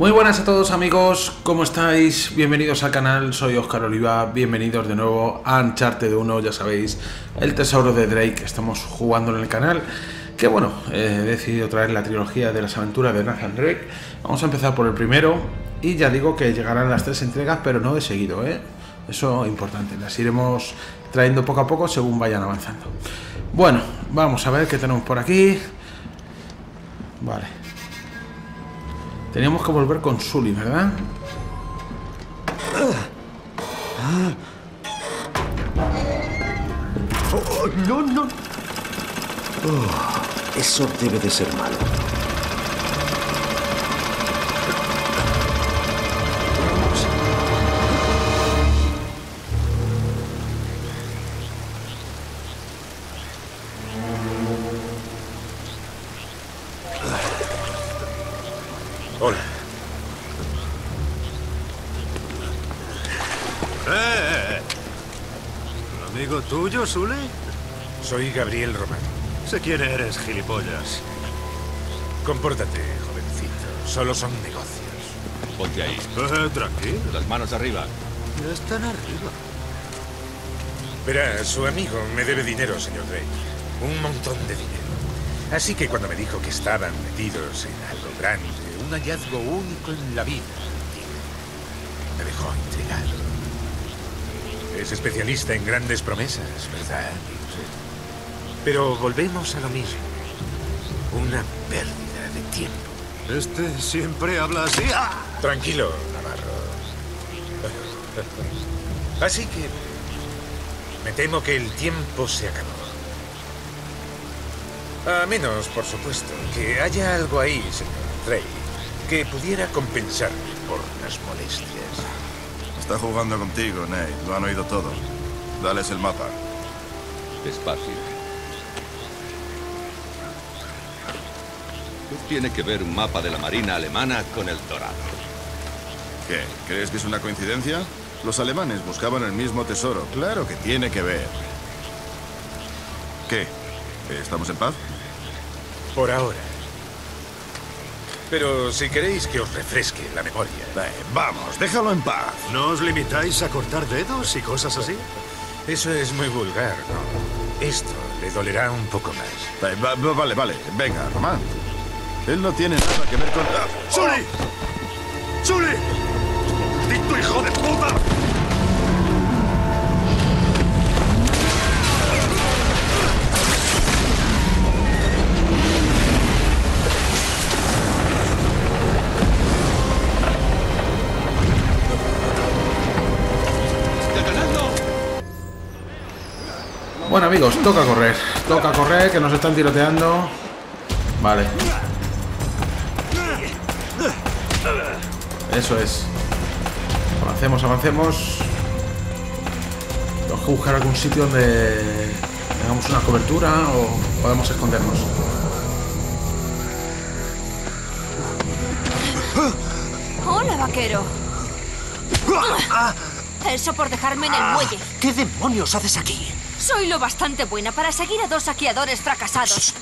Muy buenas a todos amigos, ¿cómo estáis? Bienvenidos al canal, soy Oscar Oliva, bienvenidos de nuevo a Uncharted 1, ya sabéis, el tesoro de Drake, estamos jugando en el canal, que bueno, he decidido traer la trilogía de las aventuras de Nathan Drake, vamos a empezar por el primero, y ya digo que llegarán las tres entregas, pero no de seguido, ¿eh? Eso es importante, las iremos trayendo poco a poco según vayan avanzando. Bueno, vamos a ver qué tenemos por aquí. Vale. Teníamos que volver con Sully, ¿verdad? Oh, no, no. Oh, eso debe de ser malo. Sule? Soy Gabriel Román. Sé quién eres, gilipollas. Compórtate, jovencito. Solo son negocios. Ponte ahí. Eh, tranquilo. Las manos arriba. Ya están arriba. Verá, su amigo me debe dinero, señor Drake. Un montón de dinero. Así que cuando me dijo que estaban metidos en algo grande, un hallazgo único en la vida, me dejó intrigado. Es especialista en grandes promesas, ¿verdad? Pero volvemos a lo mismo. Una pérdida de tiempo. Este siempre habla así. ¡Ah! Tranquilo, Navarro. Así que me temo que el tiempo se acabó. A menos, por supuesto, que haya algo ahí, señor Drake, que pudiera compensarme por las molestias. Está jugando contigo, Nate. Lo han oído todo. Dales el mapa. Despacio. ¿Qué tiene que ver un mapa de la Marina alemana con el Dorado? ¿Qué? ¿Crees que es una coincidencia? Los alemanes buscaban el mismo tesoro. Claro que tiene que ver. ¿Qué? ¿Estamos en paz? Por ahora. Pero si queréis que os refresque la memoria. Eh, vamos, déjalo en paz. ¿No os limitáis a cortar dedos y cosas así? Eso es muy vulgar, ¿no? Esto le dolerá un poco más. Eh, va- va- vale, vale. Venga, Román. Él no tiene nada que ver con... ¡Ah! ¡Sully! ¡Sully! ¡Maldito hijo de puta! Bueno amigos, toca correr. Toca correr, que nos están tiroteando. Vale. Eso es. Avancemos, avancemos. Tenemos que buscar algún sitio donde tengamos una cobertura o podemos escondernos. Hola, vaquero. Eso por dejarme en el muelle. ¿Qué demonios haces aquí? Soy lo bastante buena para seguir a dos saqueadores fracasados.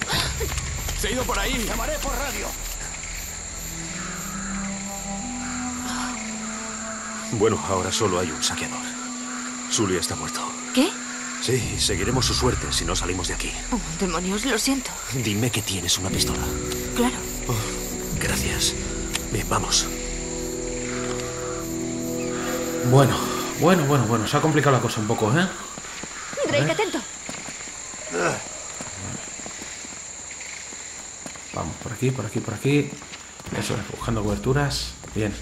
¡Se ha ido por ahí! Bueno, ahora solo hay un saqueador. Sully está muerto. ¿Qué? Sí, seguiremos su suerte si no salimos de aquí. Oh, demonios, lo siento. Dime que tienes una pistola. Claro. Gracias. Bien, vamos. Bueno, bueno, bueno, bueno. Se ha complicado la cosa un poco, ¿eh? Drake, atento. Vamos, por aquí, por aquí, por aquí. Eso es, buscando coberturas. Bien.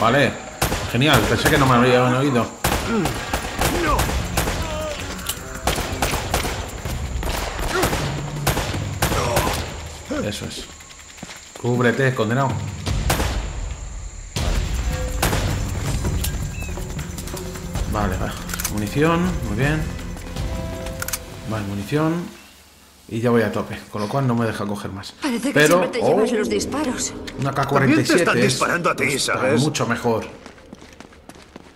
Vale. Genial, pensé que no me habían oído. Eso es. Cúbrete, condenado. Munición, muy bien. Vale, munición. Y ya voy a tope, con lo cual no me deja coger más. Parece que Pero, siempre te llevas oh, los disparos. una También te K-47 están es- disparando a ti, está ¿sabes? mucho mejor.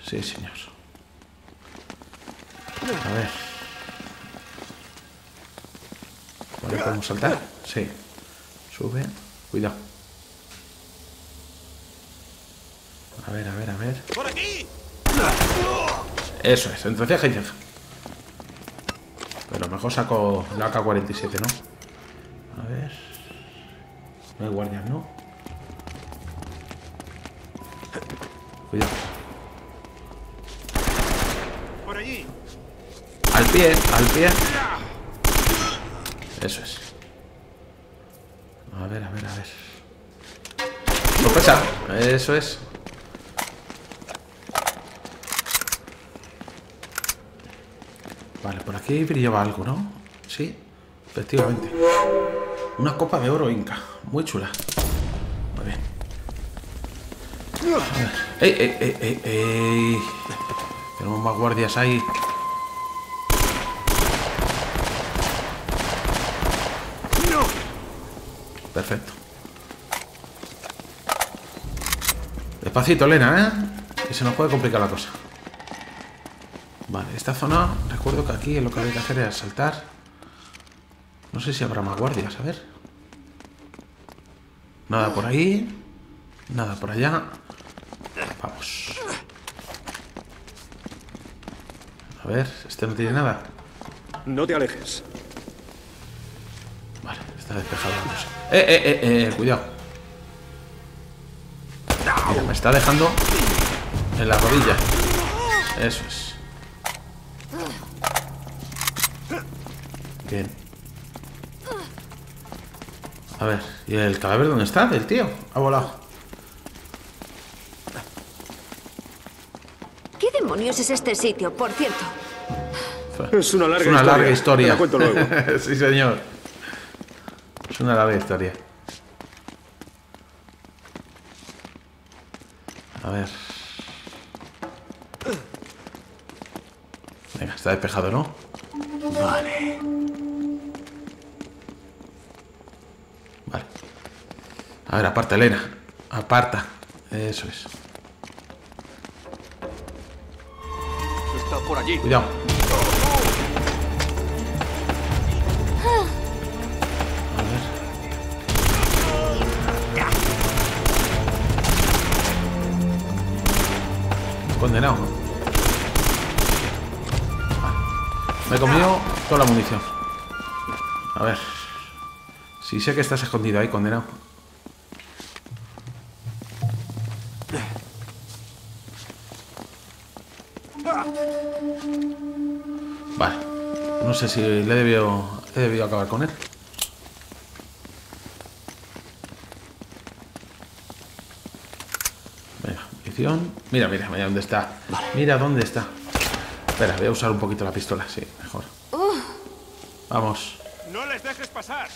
Sí, señor. A ver. ¿Vale? ¿Podemos saltar? Sí. Sube. Cuidado. A ver, a ver, a ver. ¡Por aquí! Eso es, entre ceja y ceja. Pero mejor saco la AK-47, ¿no? A ver. No hay guardias, ¿no? Cuidado. ¡Por allí! Al pie, al pie. Eso es. A ver, a ver, a ver. Sorpresa. Eso es. Vale, por aquí brillaba algo, ¿no? Sí, efectivamente. Una copa de oro inca. Muy chula. Muy bien. ¡Ey, ey, ey, ey, ey! Tenemos más guardias ahí. Perfecto. Despacito, Elena, ¿eh? Que se nos puede complicar la cosa. Vale, esta zona, recuerdo que aquí lo que había que hacer era saltar. No sé si habrá más guardias, a ver. Nada por ahí. Nada por allá. Vamos. A ver, este no tiene nada. No te alejes. Vale, está despejado la cosa. Eh, eh, eh, eh, cuidado. Mira, me está dejando en la rodilla. Eso es. Bien. A ver, ¿y el cadáver dónde está? Del tío. Ha volado. ¿Qué demonios es este sitio, por cierto? Es una larga Es una historia. larga historia. Te la cuento luego. sí, señor. Es una larga historia. A ver. Venga, está despejado, ¿no? A ver, aparta, Elena. Aparta. Eso es. Está por allí. Cuidado. A ver. Condenado. Vale. Me he comido toda la munición. A ver. Si sé que estás escondido ahí, condenado. Vale. No sé si le he debido, he debido acabar con él. Venga, munición. Mira, mira, mira dónde está. Mira dónde está. Espera, voy a usar un poquito la pistola, sí, mejor. Vamos. ¡No les dejes pasar!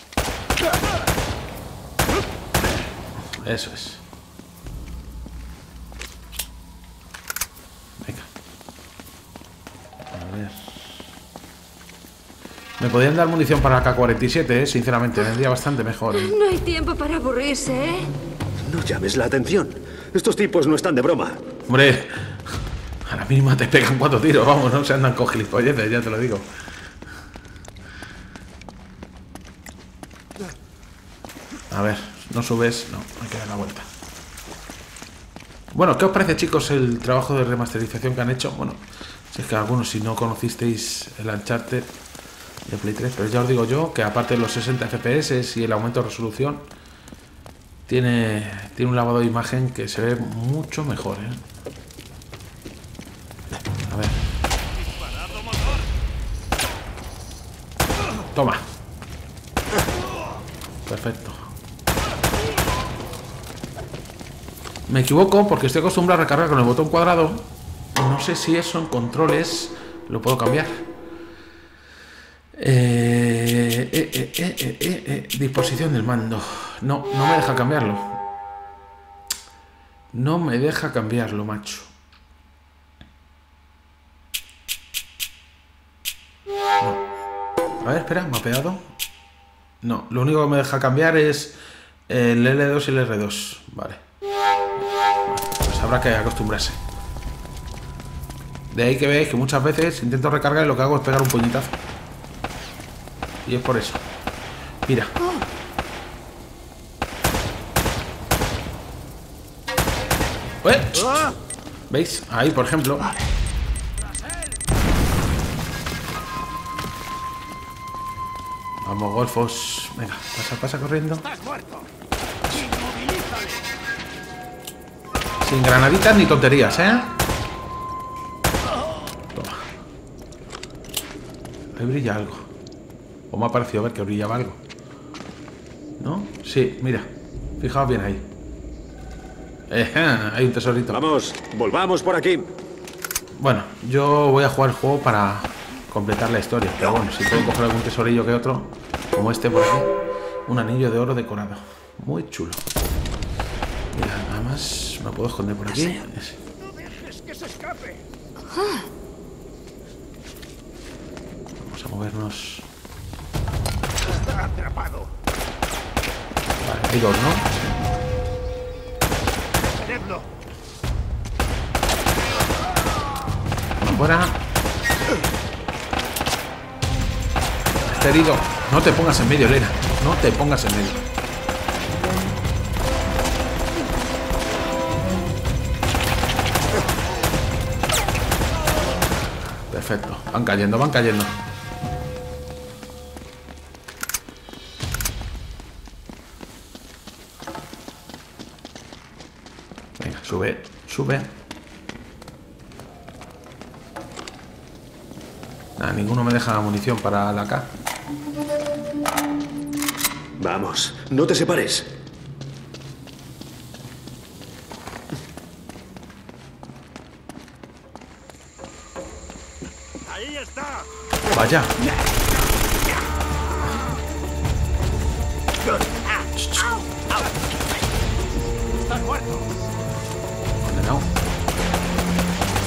Eso es. Me podían dar munición para la K-47, ¿eh? sinceramente, vendría bastante mejor. ¿eh? No hay tiempo para aburrirse, ¿eh? No llames la atención. Estos tipos no están de broma. Hombre, a la mínima te pegan cuatro tiros, vamos, no se andan con gilipolleces, ya te lo digo. A ver, no subes, no, hay que dar la vuelta. Bueno, ¿qué os parece, chicos, el trabajo de remasterización que han hecho? Bueno, si es que algunos, si no conocisteis el Uncharted de Play 3, pero ya os digo yo que aparte de los 60 FPS y el aumento de resolución, tiene, tiene un lavado de imagen que se ve mucho mejor, ¿eh? A ver. Toma. Perfecto. Me equivoco porque estoy acostumbrado a recargar con el botón cuadrado. No sé si eso en controles lo puedo cambiar. Eh, eh, eh, eh, disposición del mando. No, no me deja cambiarlo. No me deja cambiarlo, macho. No. A ver, espera, mapeado. No, lo único que me deja cambiar es el L2 y el R2. Vale. Pues habrá que acostumbrarse. De ahí que veis que muchas veces intento recargar y lo que hago es pegar un puñetazo. Y es por eso. Mira. ¿Veis? Ahí, por ejemplo. Vale. Vamos, golfos. Venga, pasa, pasa corriendo. Sin granaditas ni tonterías, ¿eh? Toma. Ahí brilla algo. O me ha parecido ver que brillaba algo. ¿No? Sí, mira. Fijaos bien ahí. Ejá, hay un tesorito. Vamos, volvamos por aquí. Bueno, yo voy a jugar el juego para completar la historia. Pero bueno, si puedo coger algún tesorillo que otro, como este por aquí. Un anillo de oro decorado. Muy chulo. Mira, nada más me puedo esconder por aquí. Vamos a movernos. Vale, hay dos, ¿no? Fuera. Está herido. No te pongas en medio, Elena. No te pongas en medio. Perfecto. Van cayendo, van cayendo. Deja munición para la K. Vamos, no te separes. Ahí está. Vaya. Estás muerto. Condenado.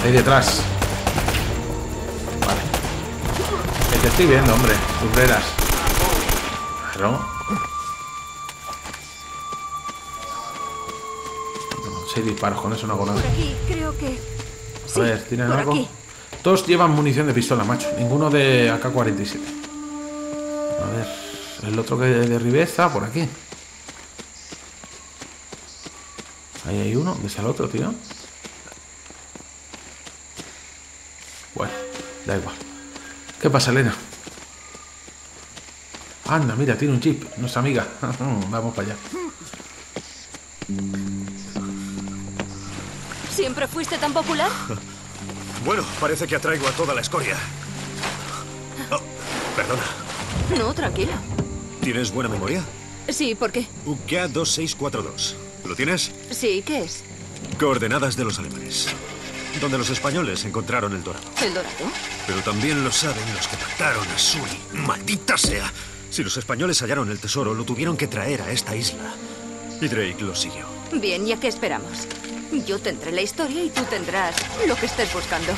Ahí detrás. Te estoy viendo, hombre. Lumbreras. Claro. Seis disparos, con eso no hago nada. Por aquí, creo que. A ver, ¿tienen algo? aquí. Todos llevan munición de pistola, macho. Ninguno de AK-47. A ver, el otro que derribé está por aquí. Ahí hay uno. ¿Dónde está el otro, tío? Bueno, da igual. ¿Qué pasa, Elena? Anda, mira, tiene un chip. Nuestra amiga. Vamos para allá. ¿Siempre fuiste tan popular? Bueno, parece que atraigo a toda la escoria. Oh, perdona. No, tranquilo. ¿Tienes buena memoria? Sí, ¿por qué? UKA 2642. ¿Lo tienes? Sí, ¿qué es? Coordenadas de los alemanes. Donde los españoles encontraron el dorado. ¿El dorado? Pero también lo saben los que mataron a Sully. ¡Maldita sea! Si los españoles hallaron el tesoro, lo tuvieron que traer a esta isla. Y Drake lo siguió. Bien, ¿y a qué esperamos? Yo tendré la historia y tú tendrás lo que estés buscando.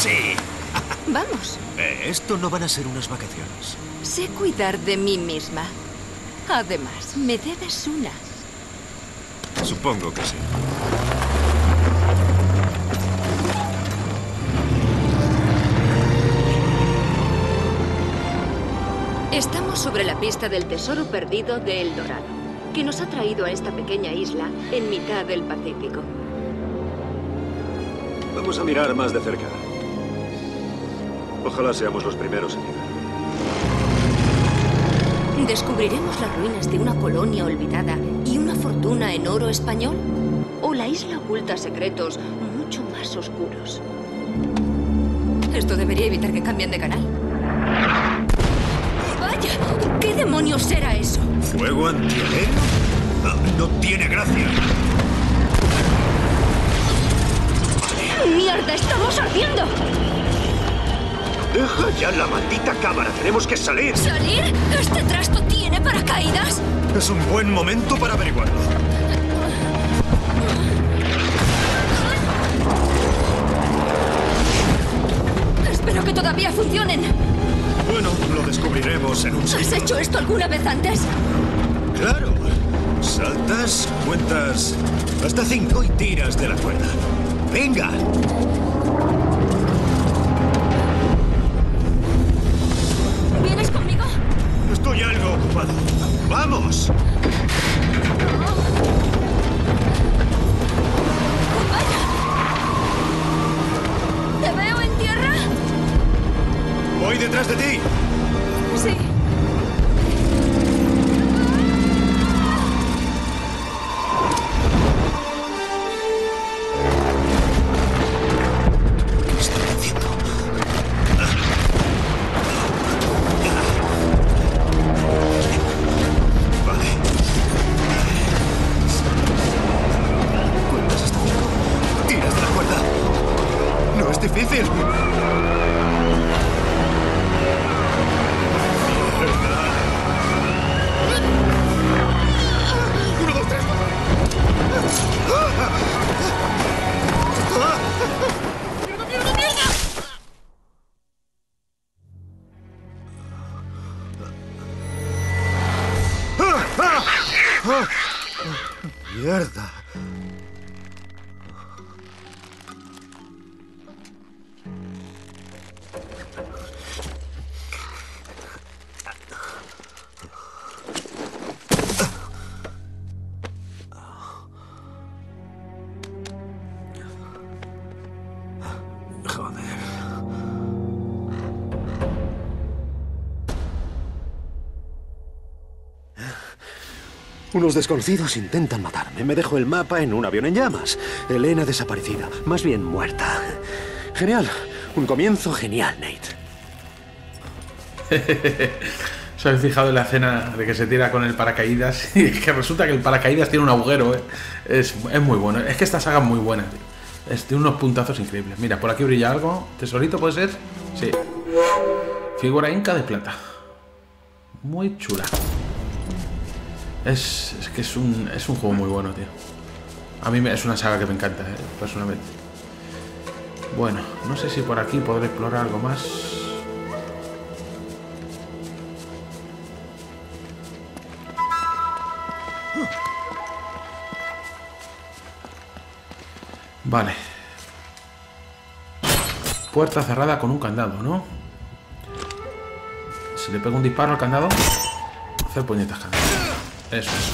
Sí. Vamos, Eh, esto no van a ser unas vacaciones. sé cuidar de mí misma. Además, me debes una. Supongo que sí. Estamos sobre la pista del tesoro perdido de El Dorado, que nos ha traído a esta pequeña isla en mitad del Pacífico. Vamos a mirar más de cerca. Ojalá seamos los primeros en llegar. ¿Descubriremos las ruinas de una colonia olvidada y una fortuna en oro español? ¿O la isla oculta secretos mucho más oscuros? Esto debería evitar que cambien de canal. ¡Vaya! ¿Qué demonios era eso? ¿Fuego antiaéreo? No tiene gracia. ¡Mierda! ¡Estamos ardiendo! Deja ya la maldita cámara. Tenemos que salir. ¿Salir? ¿Este trasto tiene paracaídas? Es un buen momento para averiguarlo. Espero que todavía funcionen. Bueno, lo descubriremos en un ¿Has segundo. hecho esto alguna vez antes? Claro. Saltas, cuentas hasta cinco y tiras de la cuerda. ¡Venga! ¿Vienes conmigo? Estoy algo ocupado. ¡Vamos! Detrás de ti! Unos desconocidos intentan matarme. Me dejo el mapa en un avión en llamas. Elena desaparecida. Más bien muerta. Genial. Un comienzo genial, Nate. ¿Os habéis fijado en la escena de que se tira con el paracaídas? Y que resulta que el paracaídas tiene un agujero, ¿eh? Es, es muy bueno. Es que esta saga es muy buena, tío. Es, tiene unos puntazos increíbles. Mira, por aquí brilla algo. ¿Tesorito puede ser? Sí. Figura inca de plata. Muy chula. Es, que es un, es un juego muy bueno, tío. A mí es una saga que me encanta, ¿eh? personalmente. Bueno, no sé si por aquí podré explorar algo más. Vale. Puerta cerrada con un candado, ¿no? Si le pego un disparo al candado, hacer puñetas candado. Eso es.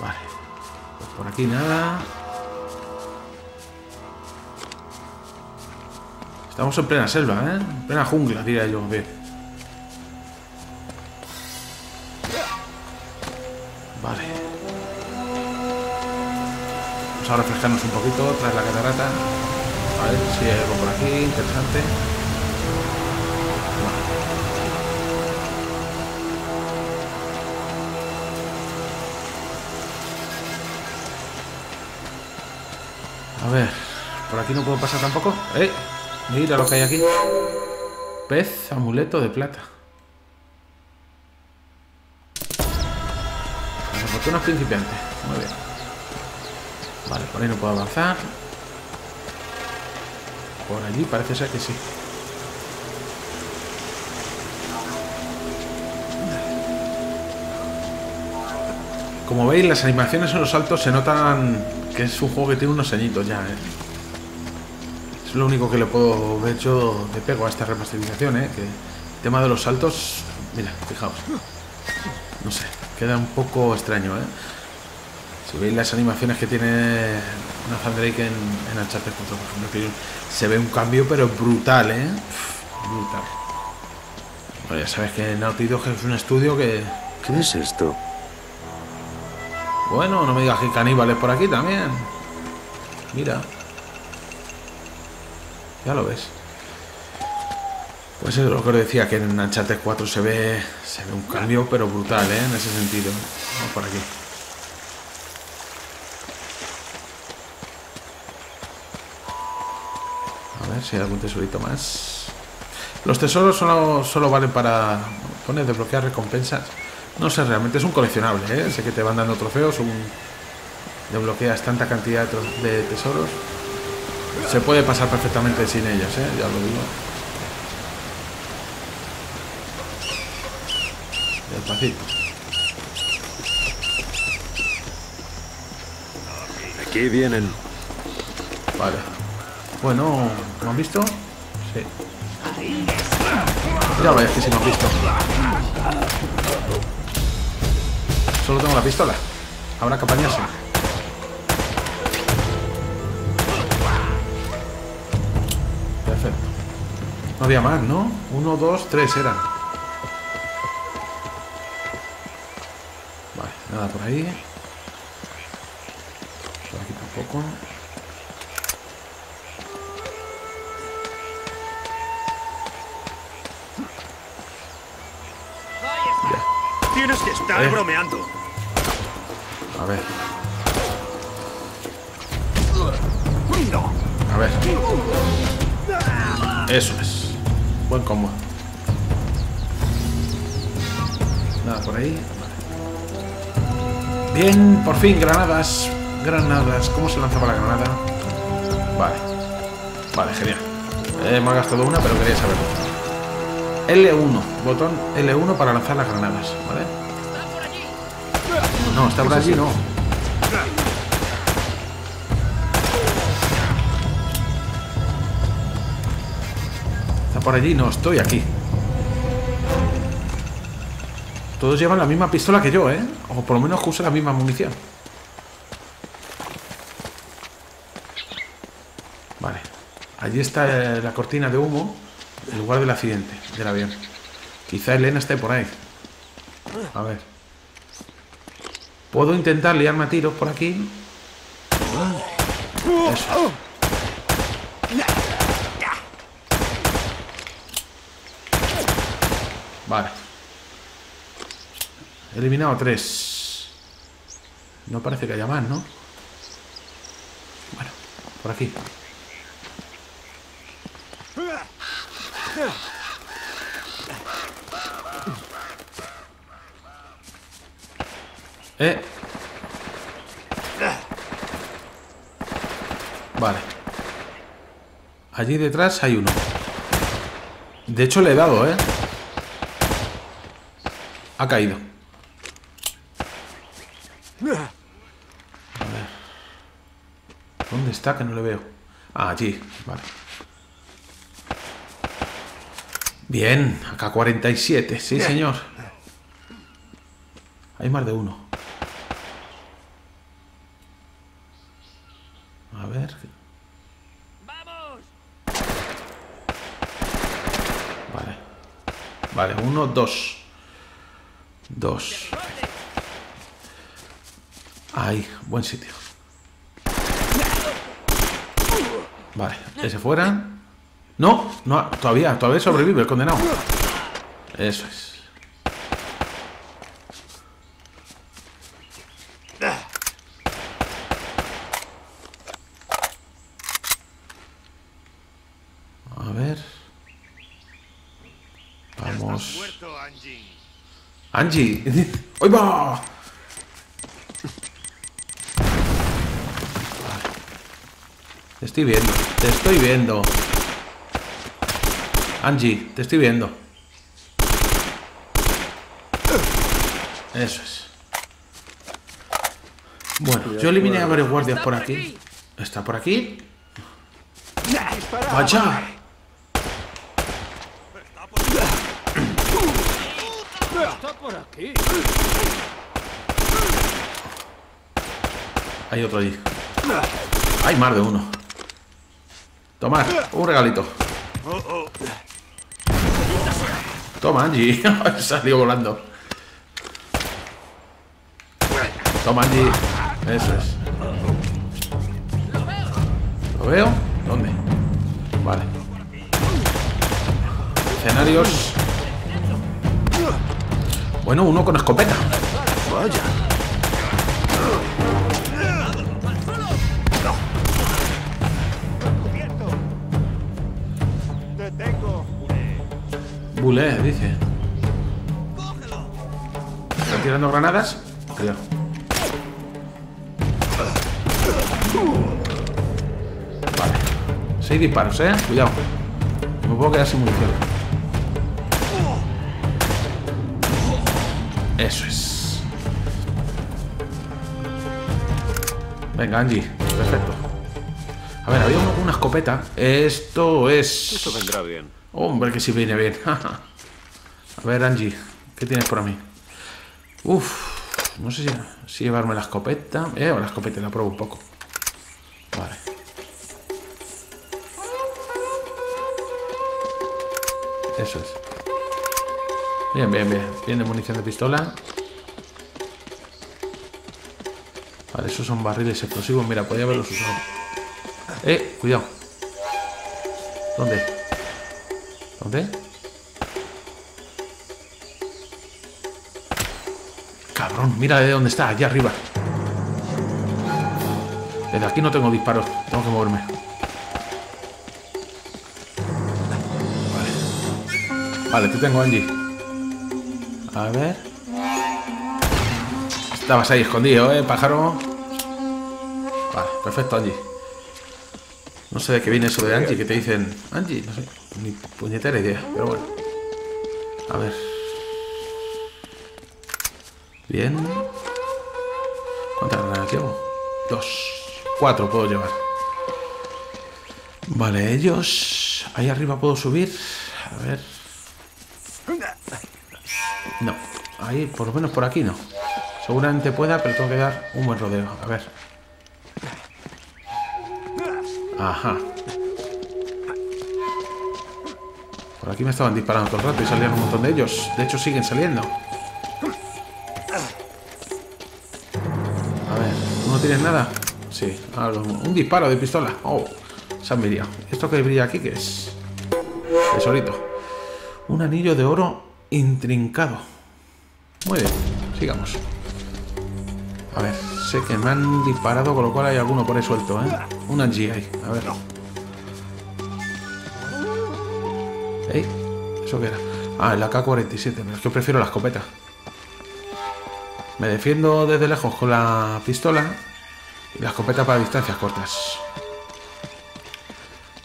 Vale. Pues por aquí nada. Estamos en plena selva, ¿eh? En plena jungla, diría yo. Bien. Vale. Vamos a refrescarnos un poquito tras la catarata. A ver si hay algo por aquí interesante. Ver, por aquí no puedo pasar tampoco. ¡Eh! Mira lo que hay aquí. Pez amuleto de plata. La fortuna es principiante. Muy bien. Vale, por ahí no puedo avanzar. Por allí parece ser que sí. Como veis, las animaciones en los saltos se notan que es un juego que tiene unos añitos ya, ¿eh? Es lo único que le puedo ver yo de pego a esta remasterización, ¿eh? Que el tema de los saltos, mira, fijaos. No sé, queda un poco extraño, ¿eh? Si veis las animaciones que tiene Nathan Drake en, en Uncharted 4, por se ve un cambio, pero brutal, ¿eh? Brutal. Bueno, ya sabes que Naughty Dog es un estudio que... ¿Qué es esto? Bueno, no me digas que caníbales por aquí también. Mira. Ya lo ves. Pues es lo que os decía, que en Uncharted 4 se ve, se ve un cambio, pero brutal, ¿eh? En ese sentido. Vamos por aquí. A ver si hay algún tesorito más. Los tesoros solo, solo valen para poner desbloquear recompensas. No sé, realmente es un coleccionable, ¿eh? Sé que te van dando trofeos, un... desbloqueas tanta cantidad de, tesoros. Se puede pasar perfectamente sin ellos, ¿eh? Ya lo digo. Despacito. Aquí vienen. Vale. Bueno, ¿lo han visto? Sí. Ya ves que si me han visto. Solo tengo la pistola. Habrá que apañarse. Perfecto. No había más, ¿no? Uno, dos, tres eran. Vale, nada por ahí. Por aquí tampoco. Tienes que estar Eh. bromeando. Ver, a ver. Eso es. Buen combo. Nada por ahí. Bien, por fin, granadas. Granadas. ¿Cómo se lanzaba la granada? Vale. Vale, genial. Eh, me gastado una, pero quería saberlo. L1, botón L1 para lanzar las granadas, ¿vale? No, está por allí, no. Está por allí, no, estoy aquí. Todos llevan la misma pistola que yo, ¿eh? O por lo menos que usen la misma munición. Vale. Allí está eh, la cortina de humo, el lugar del accidente del avión. Quizá Elena esté por ahí. A ver. Puedo intentar liarme a tiros por aquí. Eso. Vale. He eliminado tres. No parece que haya más, ¿no? Bueno, por aquí. Eh. Vale. Allí detrás hay uno. De hecho le he dado, ¿eh? Ha caído. A ver. ¿Dónde está? Que no le veo. Ah, allí. Vale. Bien. Acá 47. Sí, señor. Hay más de uno. A ver. Vale. Vale, uno, dos. Dos. Ahí, buen sitio. Vale, ese fuera. No, no, todavía, todavía sobrevive el condenado. Eso es. A ver. Vamos. Muerto, Angie. Angie. ¡Ahí va! Te estoy viendo, te estoy viendo. Angie, te estoy viendo. Eso es. Bueno, yo eliminé a varios guardias por aquí. ¿Está por aquí? ¡Vaya! Hay otro allí. Hay más de uno. Tomar, un regalito. Toma, Angie. Salió volando. Toma, Angie. Eso es. ¿Lo veo? ¿Dónde? Vale. Escenarios. Bueno, uno con escopeta. Vaya. Cubierto. Te tengo. Bulé, dice. ¿Están tirando granadas? Cuidado. Vale. Seis disparos, eh. Cuidado. Me puedo quedar sin munición. Eso es. Venga, Angie. Perfecto. A ver, había una escopeta. Esto es. Esto vendrá bien. Hombre, que sí viene bien. A ver, Angie, ¿qué tienes para mí? Uf, no sé si, si llevarme la escopeta. Eh, la escopeta la pruebo un poco. Vale. Eso es. Bien, bien, bien. Bien de munición de pistola. Vale, esos son barriles explosivos. Mira, podía haberlos usado. Eh, cuidado. ¿Dónde? ¿Dónde? Cabrón, mira de dónde está, allá arriba. Desde aquí no tengo disparos, tengo que moverme. Vale. Vale, te tengo, Angie. A ver. Estabas ahí escondido, ¿eh, pájaro? Vale, perfecto, Angie. No sé de qué viene eso de Angie, que te dicen... Angie, no sé, ni puñetera idea, pero bueno. A ver. Bien. ¿Cuántas granadas llevo? Dos. Cuatro puedo llevar. Vale, ellos... Ahí arriba puedo subir. A ver. No. Ahí, por lo menos por aquí no. Seguramente pueda, pero tengo que dar un buen rodeo. A ver. Ajá. Por aquí me estaban disparando todo el rato y salían un montón de ellos. De hecho, siguen saliendo. A ver, ¿no tienes nada? Sí, algo- un disparo de pistola. Oh, se han mirado. ¿Esto que brilla aquí qué es? Tesorito. Un anillo de oro intrincado. Muy bien, sigamos. A ver, sé que me han disparado, con lo cual hay alguno por ahí suelto, ¿eh? Una GI, a ver. ¿Ey? ¿Eso qué era? Ah, el AK-47, pero es que prefiero la escopeta. Me defiendo desde lejos con la pistola y la escopeta para distancias cortas.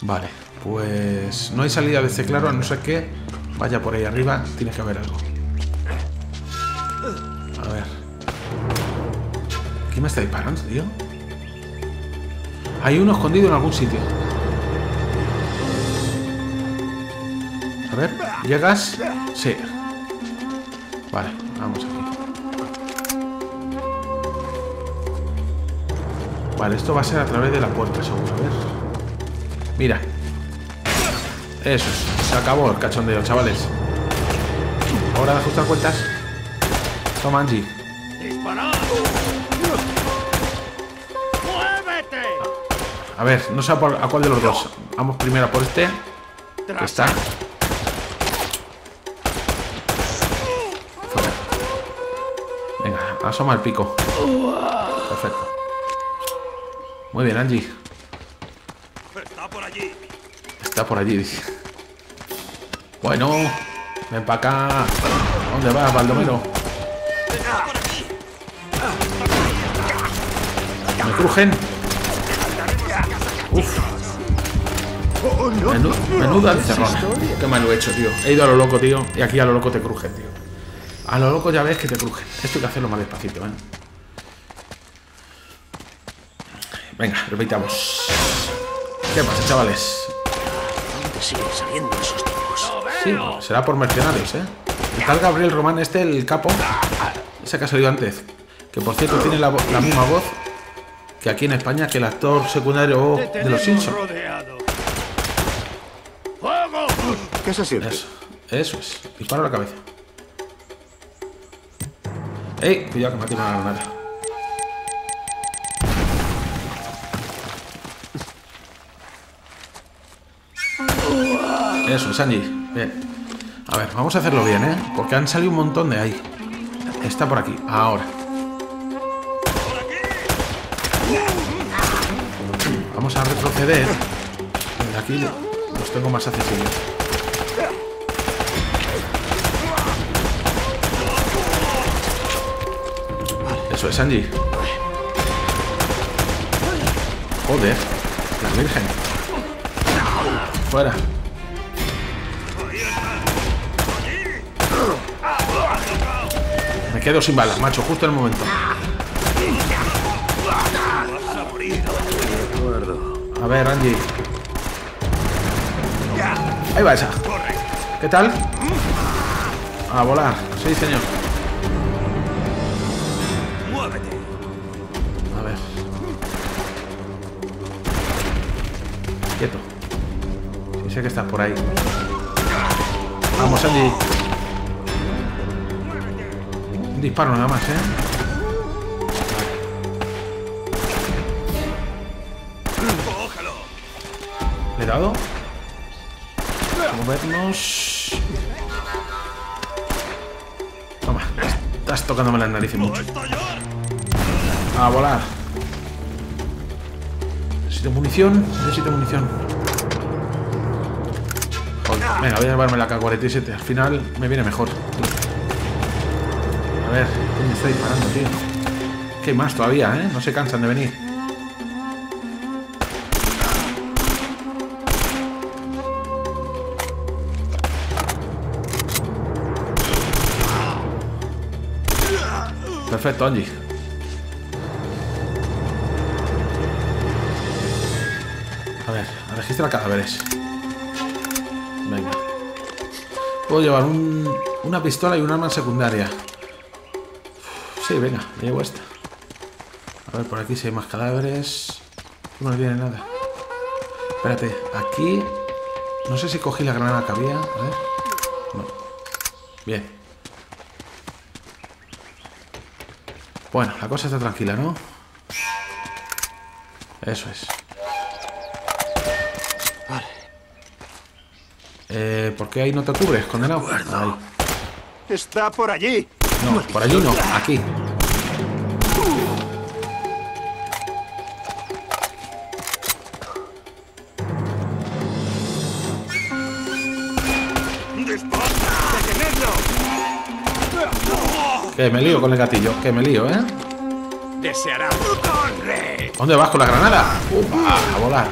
Vale, pues no hay salida de este claro, a no ser que vaya por ahí arriba, tiene que haber algo. ¿Quién me está disparando, tío? Hay uno escondido en algún sitio. A ver, ¿llegas? Sí. Vale, vamos aquí. Vale, esto va a ser a través de la puerta, seguro. A ver. Mira. Eso es. Se acabó el cachondeo, chavales. Ahora de ajustar cuentas. Toma, Angie. A ver, no sé a, por- a cuál de los dos. Vamos primero a por este. Que está. Fuera. Venga, asoma el pico. Perfecto. Muy bien, Angie. Está por allí. Está por allí, dice. Bueno, ven para acá. ¿Dónde vas, Baldomero? Me crujen. Menú, menuda encerrona. Qué mal lo he hecho, tío. He ido a lo loco, tío. Y aquí a lo loco te crujen, tío. A lo loco ya ves que te crujen. Esto hay que hacerlo más despacito, ¿eh? Venga, repitamos. ¿Qué pasa, chavales? ¿Dónde siguen saliendo esos tipos? Sí, será por mercenarios, ¿eh? Está el Gabriel Román este, el capo. Ese que ha salido antes. Que por cierto tiene la, misma voz que aquí en España que el actor secundario de Los Simpsons. rodeado. ¡Fuego! ¿Qué se? Eso, eso es. Disparo la cabeza. ¡Ey! Cuidado que me ha tirado una granada. Eso es, Angie. Bien. A ver, vamos a hacerlo bien, ¿eh? Porque han salido un montón de ahí. Está por aquí, ahora. Vamos a retroceder. Aquí los tengo más accesibles. Eso es, Angie. Joder, la Virgen. Fuera. Me quedo sin balas, macho, justo en el momento. A ver, Angie. Ahí va esa. ¿Qué tal? A volar. Sí, señor. Quieto. Sí sé que estás por ahí. Vamos, Andy. Disparo nada más, ¿eh? ¿Le he dado? Movernos. Toma, estás tocándome las narices mucho. A volar. Necesito munición. Necesito munición. Joder, Venga, voy a llevarme la K-47. Al final me viene mejor. A ver, ¿quién me está disparando, tío? ¿Qué hay más todavía, eh? No se cansan de venir. Perfecto, Angie. Ver, a registrar cadáveres. Venga. Puedo llevar un- una pistola y un arma secundaria. Sí, venga, llevo esta. A ver, por aquí si hay más cadáveres. No me viene nada. Espérate, aquí... No sé si cogí la granada que había. A ver. No. Bien. Bueno, la cosa está tranquila, ¿no? Eso es. Eh, ¿Por qué ahí no te cubres, condenado? Ahí. Está por allí. No, por allí no, aquí. Que me lío con el gatillo, que me lío, ¿eh? ¡Deseará! ¿Dónde vas con la granada? ¡Upa! A volar.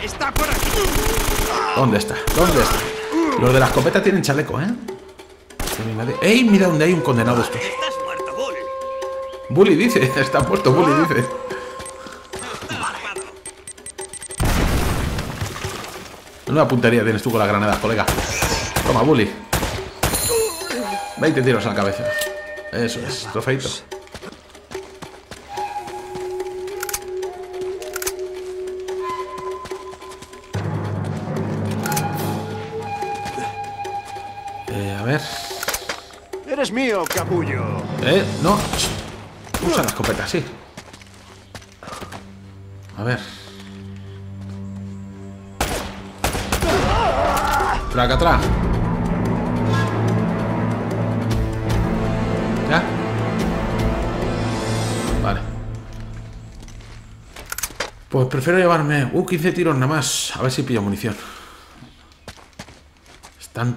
¡Está por aquí! ¿Dónde está? ¿Dónde está? Los de la escopeta tienen chaleco, ¿eh? ¡Ey! Mira dónde hay un condenado de estos. ¡Estás muerto, Bull! Bully dice, está puesto, Bully dice. Una puntería tienes tú con las granadas, colega. Toma, Bully. 20 tiros a la cabeza. Eso es, trofeito. Eres mío, capullo. Eh, no. Usa la escopeta, sí. A ver. Traca atrás. ¿Ya? Vale. Pues prefiero llevarme... Uh, 15 tiros nada más. A ver si pillo munición.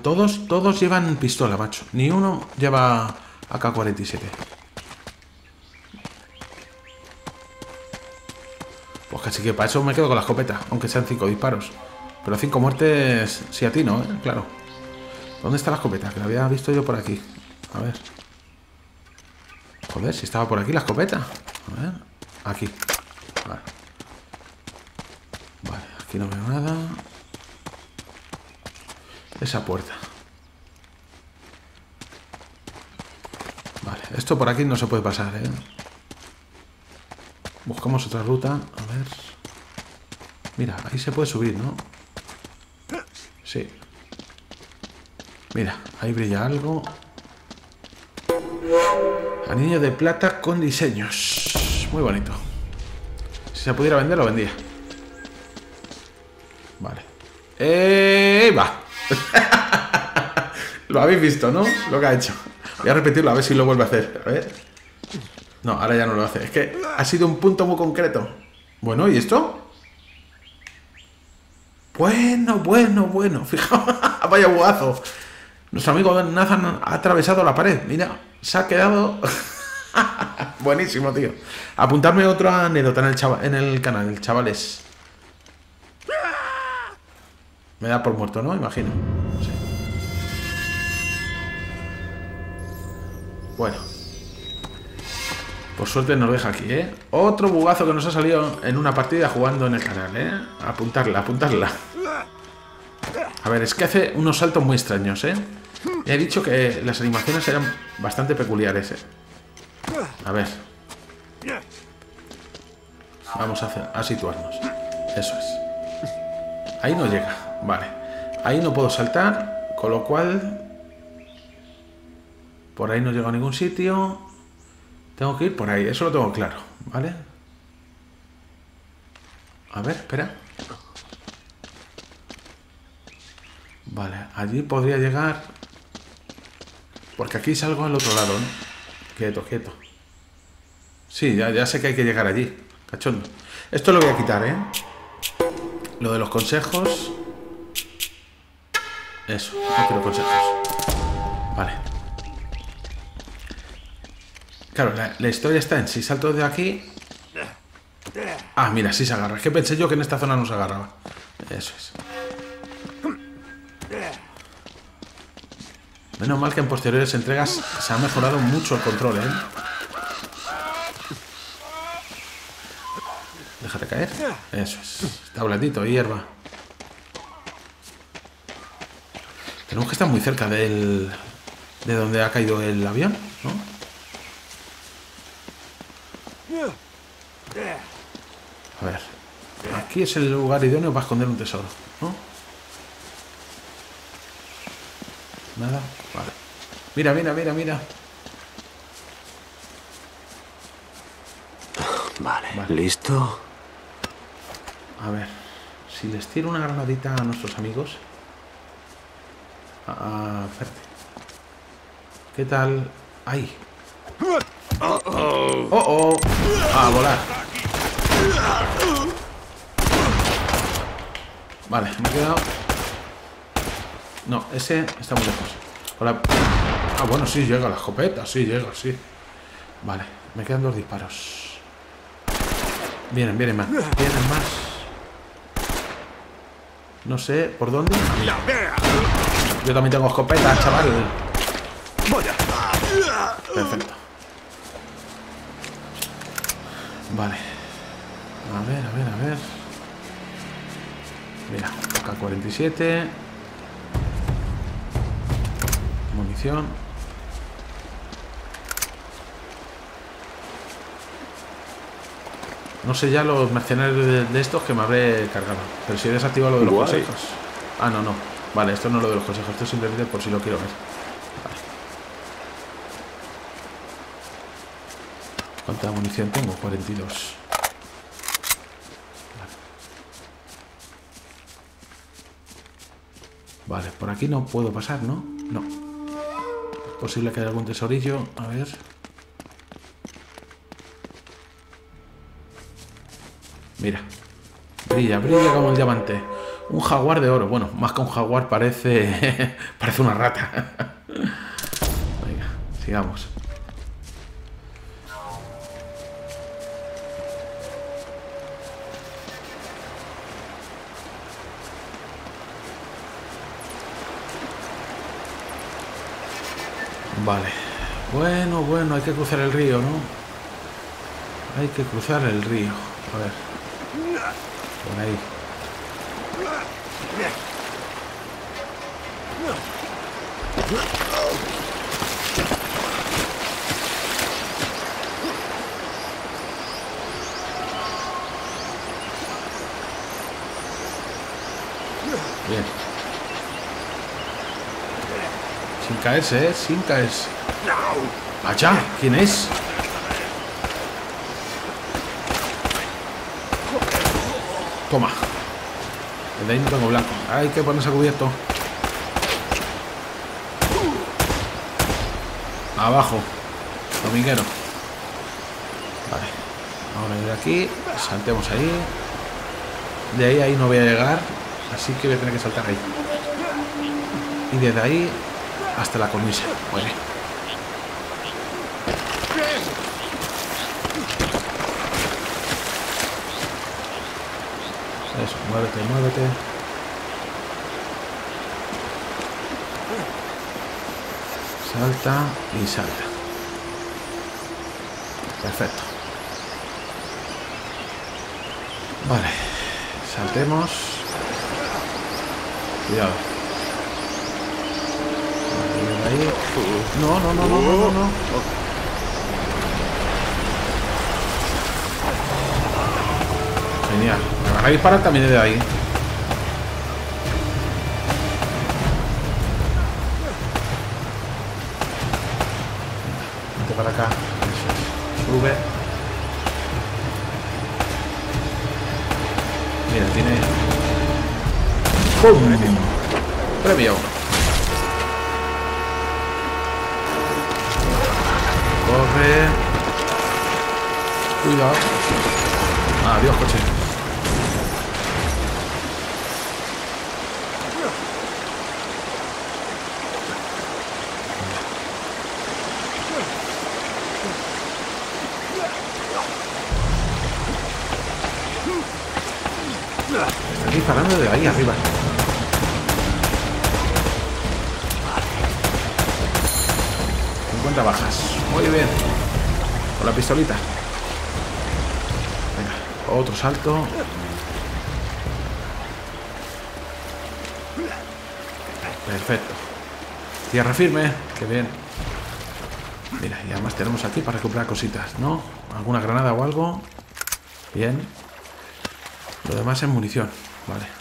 Todos, todos llevan pistola, macho. Ni uno lleva AK-47. Pues casi que para eso me quedo con la escopeta, aunque sean cinco disparos. Pero cinco muertes sí a ti, ¿no? ¿Eh? Claro. ¿Dónde está la escopeta? Que la había visto yo por aquí. A ver. Joder, si estaba por aquí la escopeta. A ver. Aquí. Vale. Vale, aquí no veo nada. Esa puerta. Vale, esto por aquí no se puede pasar, ¿eh? Buscamos otra ruta. A ver. Mira, ahí se puede subir, ¿no? Sí. Mira, ahí brilla algo. Anillo de plata con diseños. Muy bonito. Si se pudiera vender, lo vendía. Vale. ¡Eh! Va. lo habéis visto, ¿no? Lo que ha hecho. Voy a repetirlo a ver si lo vuelve a hacer. A ver. No, ahora ya no lo hace. Es que ha sido un punto muy concreto. Bueno, ¿y esto? Bueno, bueno, bueno. Fijaos, vaya bugazo. Nuestro amigo Nathan ha atravesado la pared. Mira, se ha quedado. Buenísimo, tío. Apuntarme otra anécdota en el, en el canal, chavales. Me da por muerto, ¿no? Imagino. Sí. Bueno. Por suerte nos deja aquí, ¿eh? Otro bugazo que nos ha salido en una partida jugando en el canal, ¿eh? Apuntarla, apuntarla. A ver, es que hace unos saltos muy extraños, ¿eh? He dicho que las animaciones eran bastante peculiares, ¿eh? A ver. Vamos a, hacer, a situarnos. Eso es. Ahí no llega. Vale. Ahí no puedo saltar. Con lo cual... Por ahí no llego a ningún sitio. Tengo que ir por ahí, eso lo tengo claro, ¿vale? A ver, espera. Vale, allí podría llegar... Porque aquí salgo al otro lado, ¿no? Quieto, quieto. Sí, ya, ya sé que hay que llegar allí. Cachondo. Esto lo voy a quitar, ¿eh? Lo de los consejos. Eso, no quiero consejos. Vale. Claro, la, historia está en si salto de aquí. Ah, mira, sí se agarra. Es que pensé yo que en esta zona no se agarraba. Eso es. Menos mal que en posteriores entregas se ha mejorado mucho el control, ¿eh? Déjate caer. Eso es. Está blandito, hierba. Estar muy cerca del... De donde ha caído el avión, ¿no? A ver. Aquí es el lugar idóneo para esconder un tesoro, ¿no? Nada. Vale. Mira, mira, mira, mira. Vale, Vale. ¿listo? A ver. Si les tiro una granadita a nuestros amigos. A, a Ferti. ¿Qué tal? ¡Ay! ¡Oh, oh! ¡A volar! Vale, me he quedado... No, ese está muy lejos. Hola. Ah, bueno, sí llega la escopeta, sí llega, sí. Vale, me quedan dos disparos. Vienen, vienen más. Vienen más. No sé por dónde. ¡La! Yo también tengo escopeta, chaval. Perfecto. Vale. A ver, a ver, a ver. Mira, K-47. Munición. No sé ya los mercenarios de, estos que me habré cargado. Pero si he desactivado lo de los consejos. Ah, no, no. Vale, esto no es lo de los consejos. Esto es simplemente por si lo quiero ver. ¿Cuánta munición tengo? 42. Vale. Vale, por aquí no puedo pasar, ¿no? No. Es posible que haya algún tesorillo. A ver. Mira. Brilla, brilla como el diamante. Un jaguar de oro. Bueno, más que un jaguar parece... parece una rata. Venga, sigamos. Vale. Bueno, bueno, hay que cruzar el río, ¿no? Hay que cruzar el río. A ver. Por ahí. Bien. Sin caerse, ¿eh? Sin caerse. ¡Vaya! ¿Quién es? Toma. Desde ahí no tengo blanco. Hay que ponerse a cubierto. Abajo. Dominguero. Vale. Ahora de aquí. Saltemos ahí. De ahí ahí no voy a llegar. Así que voy a tener que saltar ahí. Y desde ahí hasta la cornisa. Bueno. Eso, muévete, muévete. Salta y salta. Perfecto. Vale. Saltemos. Cuidado. No, no, no, no, no, no, no. Genial. Me van a disparar también de ahí. Mira, tiene... ¡Pum! Premio. Corre. Cuidado. Adiós, coche. Ahí arriba. 50 bajas. Muy bien. Con la pistolita. Venga, otro salto. Perfecto. Tierra firme. Qué bien. Mira, y además tenemos aquí para recuperar cositas, ¿no? ¿Alguna granada o algo? Bien. Lo demás es munición. Vale.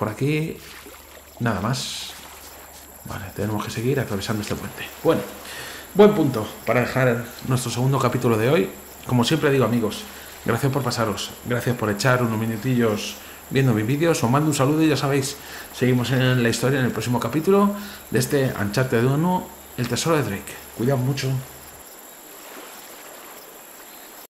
Por aquí. Nada más. Vale, tenemos que seguir atravesando este puente. Bueno, buen punto para dejar nuestro segundo capítulo de hoy. Como siempre digo, amigos, gracias por pasaros. Gracias por echar unos minutillos viendo mis vídeos. Os mando un saludo y ya sabéis, seguimos en la historia en el próximo capítulo de este Uncharted 1, El Tesoro de Drake. Cuidado mucho.